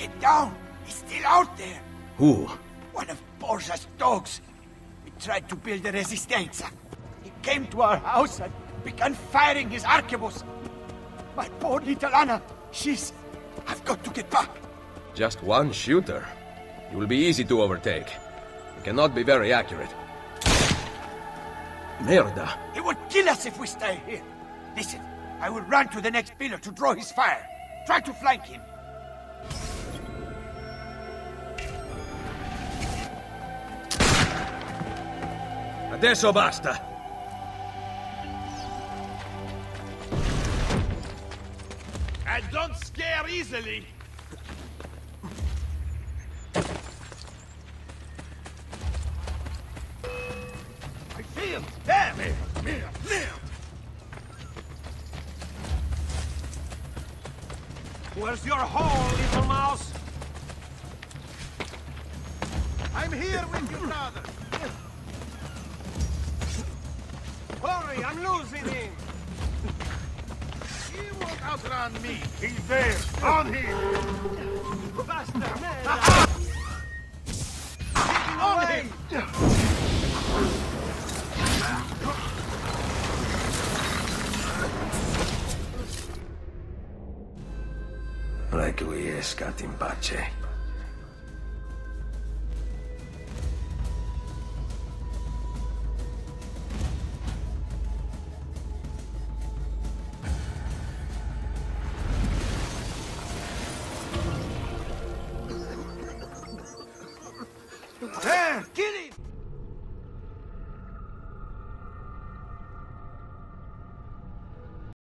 Get down! He's still out there! Who? One of Borgia's dogs. He tried to build a resistance. He came to our house and began firing his arquebus. My poor little Anna, she's... I've got to get back. Just one shooter. You will be easy to overtake. You cannot be very accurate. Merda! He would kill us if we stay here. Listen, I will run to the next pillar to draw his fire. Try to flank him. Adesso basta! And don't scare easily! I feel damn it! Where's your hole, little mouse? I'm here with you, brother. Hurry, I'm losing him. He won't outrun me. He's there, on him. Faster, man. on him. Requiescat in pace. É, que